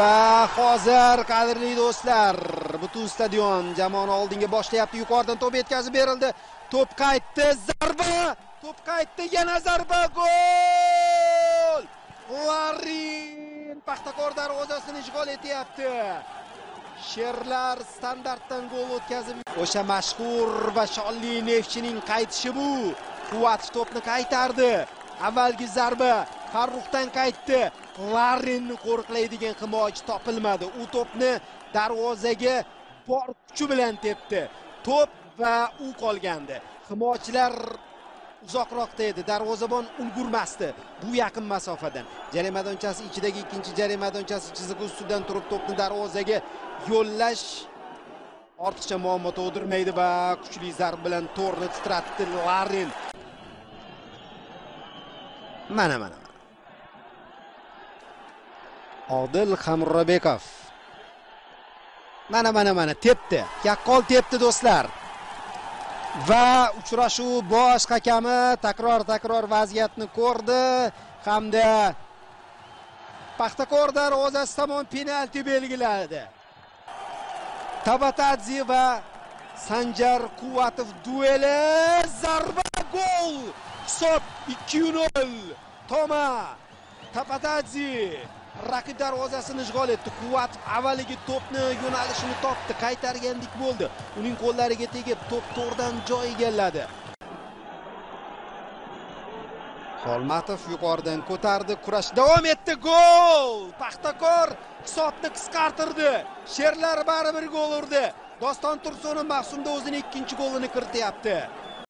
va hozir qadrli do'stlar butun stadion jamoani oldinga boshlayapti. Yuqoridan to'p yetkazib berildi. To'p qaytdi zarba! To'p qaytdi yana zarba gol! Larin paxtakor darvozasini ishg'ol etyapti. Sherlar standartdan gol o'tkazib o'sha mashhur va shonli neftchining qaytishi bu. Quvvat to'pni qaytardi. Avvalgi zarba farruhdan qaytdi. Larrinni qo'riqlaydigan himoyachi topilmadi. U to'pni darvozaga bor kuchi bilan tepdi. To'p va u qolgandi. Himoyachilar uzoqroqda edi. Darvozabon ulgurmasdi bu yaqin masofadan. Jarima maydonchasi ichidagi ikkinchi jarima maydonchasi chizig'i ustidan turib to'pni darvozaga yo'llash ortiqcha muammo tug'dirmaydi va kuchli zarb bilan to'rni titratdi larrin. Mana mana. Odil hamrobekov mana mana mana tepdi. Yaqqol tepdi do'stlar. Va uchrashuv bosh hakami takror takror vaziyatni ko'rdi. Hamda paxtakor darvozasi tomon penalti belgiladi. Tabatadze va sanjar quvvatov dueli zarba gol. Hisob 2-0 toma. Tabatadze raqib darvozasini ishg'ol etdi quvvat avvaliga to'pni yo'nalishini topdi qaytargandek bo'ldi. Uning qo'llariga tegib to'p to'g'ridan joy egalladi. Xolmatov yuqoridan ko'tardi kurash davom etdi gol! Paxtakor hisobni qisqartirdi. Sherlar baribir gol urdi. Doston tursunov mavsumda o'zini ikkinchi golini kirityapti.